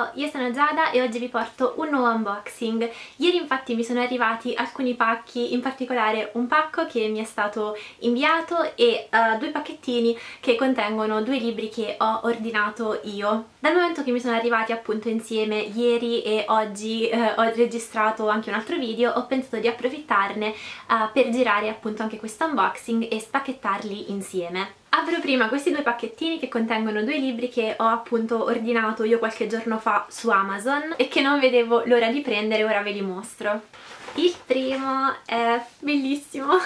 Ciao, io sono Giada e oggi vi porto un nuovo unboxing. Ieri infatti mi sono arrivati alcuni pacchi, in particolare un pacco che mi è stato inviato e uh, due pacchettini che contengono due libri che ho ordinato io. Dal momento che mi sono arrivati appunto insieme ieri e oggi uh, ho registrato anche un altro video, ho pensato di approfittarne uh, per girare appunto anche questo unboxing e spacchettarli insieme. Apro prima questi due pacchettini che contengono due libri che ho appunto ordinato io qualche giorno fa su Amazon e che non vedevo l'ora di prendere, ora ve li mostro. Il primo è bellissimo,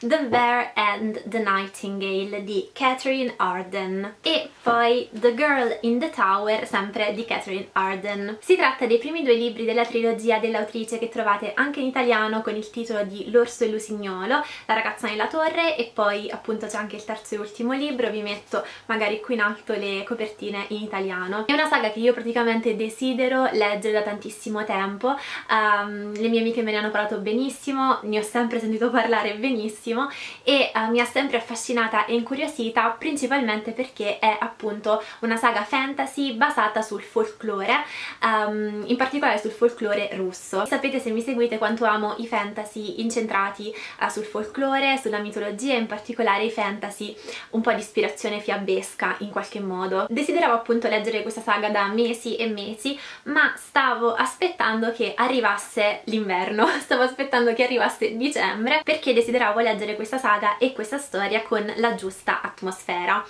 The Bear and the Nightingale di Catherine Arden e poi The Girl in the Tower, sempre di Catherine Arden. Si tratta dei primi due libri della trilogia dell'autrice che trovate anche in italiano con il titolo di L'orso e l'usignolo, La ragazza nella torre e poi appunto c'è anche il terzo e ultimo libro, vi metto magari qui in alto le copertine in italiano. È una saga che io praticamente desidero leggere da tantissimo tempo, um, le mie amiche me ne hanno hanno parlato benissimo, ne ho sempre sentito parlare benissimo e uh, mi ha sempre affascinata e incuriosita principalmente perché è appunto una saga fantasy basata sul folklore, um, in particolare sul folklore russo. Sapete se mi seguite quanto amo i fantasy incentrati uh, sul folklore, sulla mitologia in particolare i fantasy un po' di ispirazione fiabesca in qualche modo. Desideravo appunto leggere questa saga da mesi e mesi ma stavo aspettando che arrivasse l'inverno stavo aspettando che arrivasse dicembre perché desideravo leggere questa saga e questa storia con la giusta atmosfera.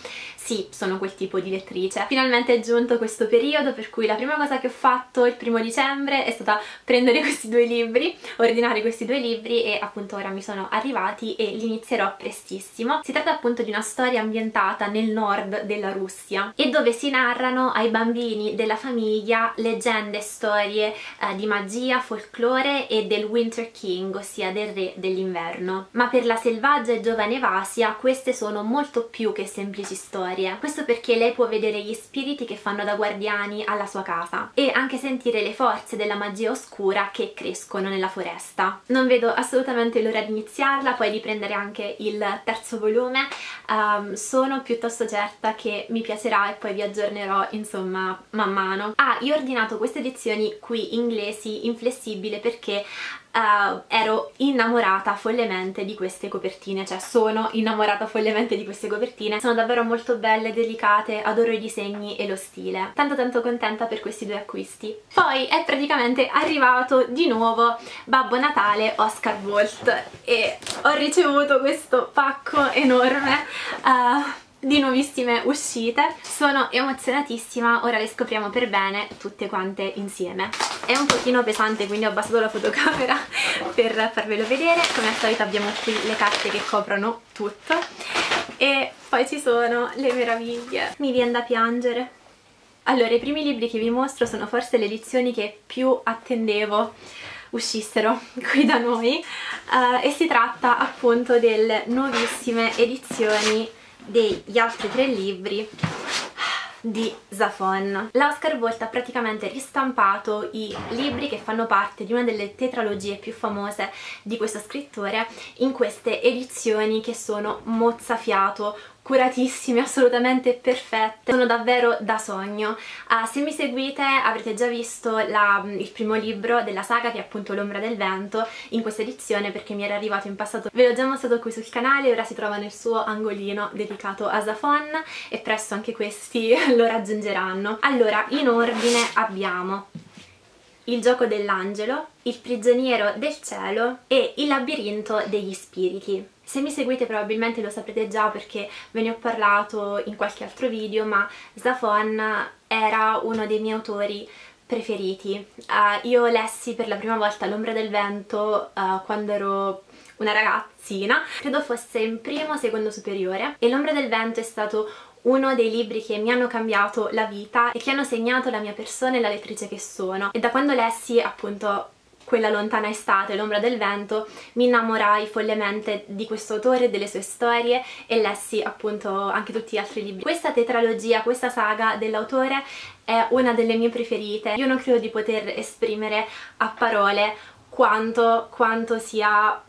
Sì, sono quel tipo di lettrice. Finalmente è giunto questo periodo per cui la prima cosa che ho fatto il primo dicembre è stata prendere questi due libri, ordinare questi due libri e appunto ora mi sono arrivati e li inizierò prestissimo. Si tratta appunto di una storia ambientata nel nord della Russia e dove si narrano ai bambini della famiglia leggende, storie eh, di magia, folklore e del Winter King, ossia del re dell'inverno. Ma per la selvaggia e giovane Vasia queste sono molto più che semplici storie. Questo perché lei può vedere gli spiriti che fanno da guardiani alla sua casa e anche sentire le forze della magia oscura che crescono nella foresta. Non vedo assolutamente l'ora di iniziarla, poi di prendere anche il terzo volume. Um, sono piuttosto certa che mi piacerà e poi vi aggiornerò insomma man mano. Ah, io ho ordinato queste edizioni qui inglesi inflessibile perché uh, ero innamorata follemente di queste copertine, cioè sono innamorata follemente di queste copertine, sono davvero molto belle, delicate, adoro i disegni e lo stile. Tanto tanto contenta per questi due acquisti. Poi è praticamente arrivato di nuovo Babbo Natale Oscar Bolt e ho ricevuto questo pacco enorme uh, di nuovissime uscite. Sono emozionatissima ora le scopriamo per bene tutte quante insieme. È un pochino pesante quindi ho abbassato la fotocamera per farvelo vedere. Come al solito abbiamo qui le carte che coprono tutto. E poi ci sono le meraviglie. Mi viene da piangere. Allora i primi libri che vi mostro sono forse le edizioni che più attendevo uscissero qui da noi. Uh, e si tratta appunto delle nuovissime edizioni degli altri tre libri di Zafon. L'Oscar Bolt ha praticamente ristampato i libri che fanno parte di una delle tetralogie più famose di questo scrittore in queste edizioni che sono mozzafiato, curatissime, assolutamente perfette, sono davvero da sogno. Uh, se mi seguite avrete già visto la, il primo libro della saga che è appunto L'ombra del vento in questa edizione perché mi era arrivato in passato, ve l'ho già mostrato qui sul canale, ora si trova nel suo angolino dedicato a Zafon e presto anche questi lo raggiungeranno. Allora, in ordine abbiamo il gioco dell'angelo, il prigioniero del cielo e il labirinto degli spiriti. Se mi seguite probabilmente lo saprete già perché ve ne ho parlato in qualche altro video, ma Zafon era uno dei miei autori preferiti. Uh, io lessi per la prima volta L'ombra del vento uh, quando ero una ragazzina, credo fosse in primo o secondo superiore e L'ombra del vento è stato uno dei libri che mi hanno cambiato la vita e che hanno segnato la mia persona e la lettrice che sono e da quando lessi appunto quella lontana estate, l'ombra del vento, mi innamorai follemente di questo autore delle sue storie e lessi appunto anche tutti gli altri libri. Questa tetralogia, questa saga dell'autore è una delle mie preferite. Io non credo di poter esprimere a parole quanto, quanto sia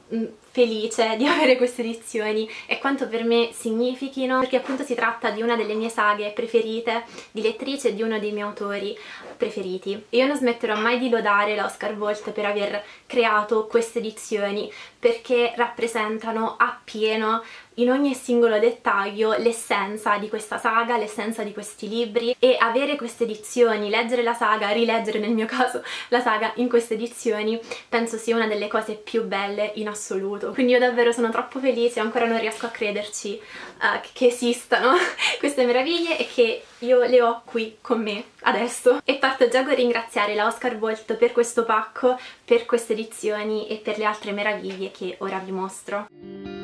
felice di avere queste edizioni e quanto per me significhino perché appunto si tratta di una delle mie saghe preferite di lettrice e di uno dei miei autori preferiti. Io non smetterò mai di lodare l'Oscar Volt per aver creato queste edizioni perché rappresentano appieno in ogni singolo dettaglio l'essenza di questa saga, l'essenza di questi libri e avere queste edizioni, leggere la saga, rileggere nel mio caso la saga in queste edizioni penso sia una delle cose più belle in assoluto quindi io davvero sono troppo felice ancora non riesco a crederci uh, che esistano queste meraviglie e che io le ho qui con me adesso e parto già con ringraziare la Oscar Volt per questo pacco, per queste edizioni e per le altre meraviglie che ora vi mostro.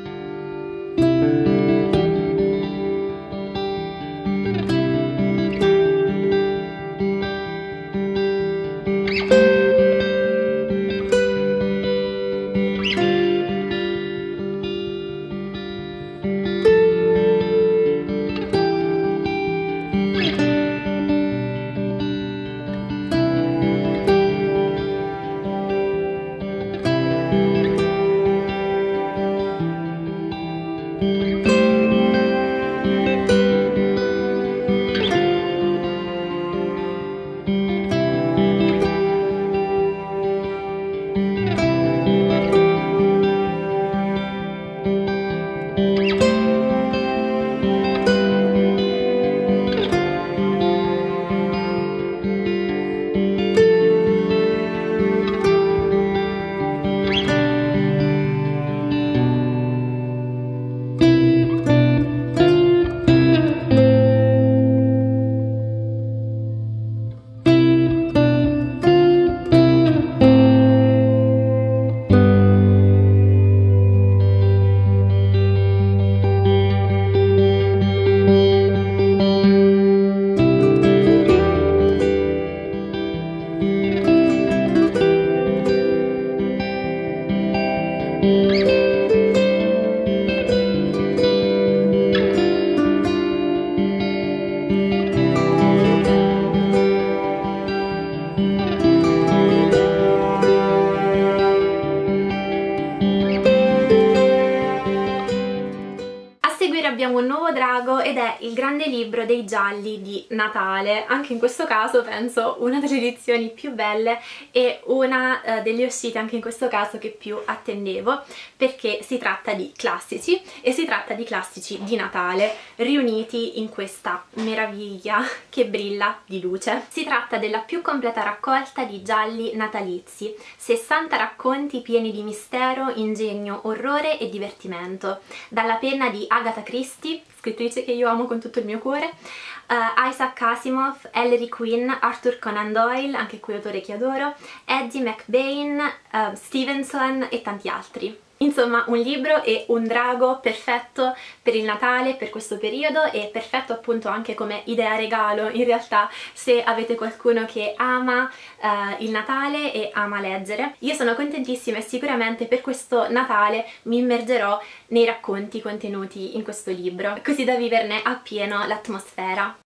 Libro dei gialli di Natale, anche in questo caso penso una delle edizioni più belle e una uh, delle uscite anche in questo caso che più attendevo perché si tratta di classici e si tratta di classici di Natale riuniti in questa meraviglia che brilla di luce. Si tratta della più completa raccolta di gialli natalizi, 60 racconti pieni di mistero, ingegno, orrore e divertimento, dalla penna di Agatha Christie scrittrice che io amo con tutto il mio cuore, uh, Isaac Asimov, Ellery Quinn, Arthur Conan Doyle, anche qui autore che adoro, Eddie McBain, uh, Stevenson e tanti altri. Insomma un libro e un drago perfetto per il Natale, per questo periodo e perfetto appunto anche come idea regalo in realtà se avete qualcuno che ama uh, il Natale e ama leggere. Io sono contentissima e sicuramente per questo Natale mi immergerò nei racconti contenuti in questo libro così da viverne appieno l'atmosfera.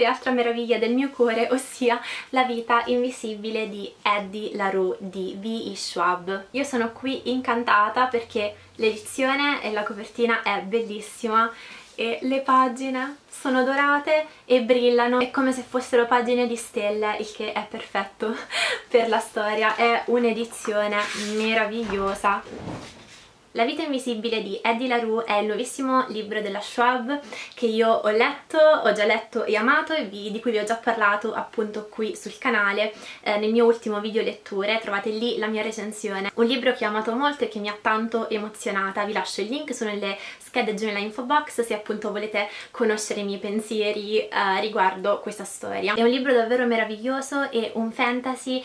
L'altra meraviglia del mio cuore, ossia La vita invisibile di Eddie LaRue di V.E. Schwab. Io sono qui incantata perché l'edizione e la copertina è bellissima e le pagine sono dorate e brillano, è come se fossero pagine di stelle, il che è perfetto per la storia, è un'edizione meravigliosa La vita invisibile di Eddie LaRue è il nuovissimo libro della Schwab che io ho letto, ho già letto e amato e vi, di cui vi ho già parlato appunto qui sul canale eh, nel mio ultimo video letture, trovate lì la mia recensione. Un libro che ho amato molto e che mi ha tanto emozionata, vi lascio il link, sono nelle schede giù nella info box se appunto volete conoscere i miei pensieri eh, riguardo questa storia. È un libro davvero meraviglioso e un fantasy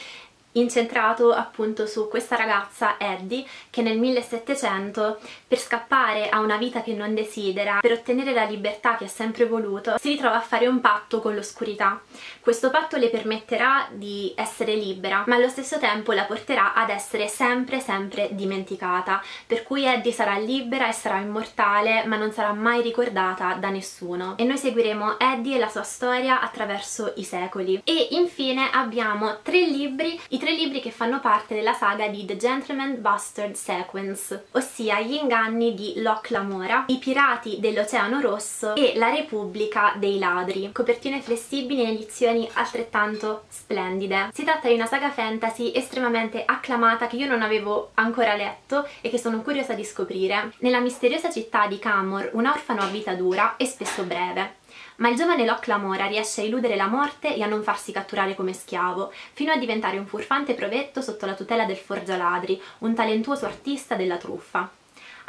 incentrato appunto su questa ragazza Eddie che nel 1700 per scappare a una vita che non desidera, per ottenere la libertà che ha sempre voluto, si ritrova a fare un patto con l'oscurità. Questo patto le permetterà di essere libera, ma allo stesso tempo la porterà ad essere sempre sempre dimenticata, per cui Eddie sarà libera e sarà immortale, ma non sarà mai ricordata da nessuno. E noi seguiremo Eddie e la sua storia attraverso i secoli. E infine abbiamo tre libri, i tre libri che fanno parte della saga di The Gentleman Bastard Sequence, ossia Gli inganni di Locke Lamora, I pirati dell'Oceano Rosso e La Repubblica dei Ladri. Copertine flessibili in edizioni altrettanto splendide. Si tratta di una saga fantasy estremamente acclamata che io non avevo ancora letto e che sono curiosa di scoprire. Nella misteriosa città di Camor, un orfano a vita dura e spesso breve ma il giovane Locke Lamora riesce a eludere la morte e a non farsi catturare come schiavo, fino a diventare un furfante provetto sotto la tutela del Forgialadri, un talentuoso artista della truffa.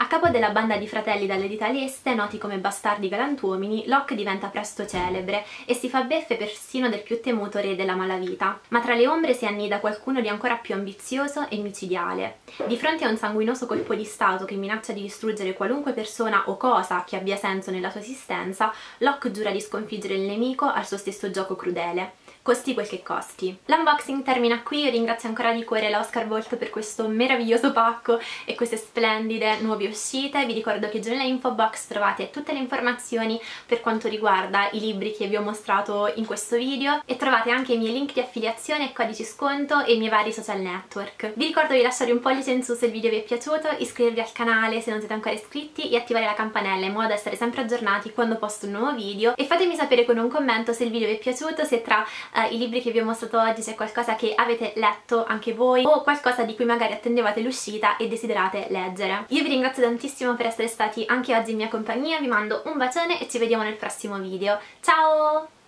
A capo della banda di fratelli dalle dita leste, noti come bastardi galantuomini, Locke diventa presto celebre e si fa beffe persino del più temuto re della malavita. Ma tra le ombre si annida qualcuno di ancora più ambizioso e micidiale. Di fronte a un sanguinoso colpo di stato che minaccia di distruggere qualunque persona o cosa che abbia senso nella sua esistenza, Locke giura di sconfiggere il nemico al suo stesso gioco crudele costi quel che costi. L'unboxing termina qui, io ringrazio ancora di cuore la Oscar Volt per questo meraviglioso pacco e queste splendide nuove uscite, vi ricordo che giù nella info box trovate tutte le informazioni per quanto riguarda i libri che vi ho mostrato in questo video e trovate anche i miei link di affiliazione codici sconto e i miei vari social network. Vi ricordo di lasciare un pollice in su se il video vi è piaciuto, iscrivervi al canale se non siete ancora iscritti e attivare la campanella in modo da essere sempre aggiornati quando posto un nuovo video e fatemi sapere con un commento se il video vi è piaciuto, se tra eh, i libri che vi ho mostrato oggi c'è qualcosa che avete letto anche voi o qualcosa di cui magari attendevate l'uscita e desiderate leggere. Io vi ringrazio tantissimo per essere stati anche oggi in mia compagnia, vi mando un bacione e ci vediamo nel prossimo video. Ciao!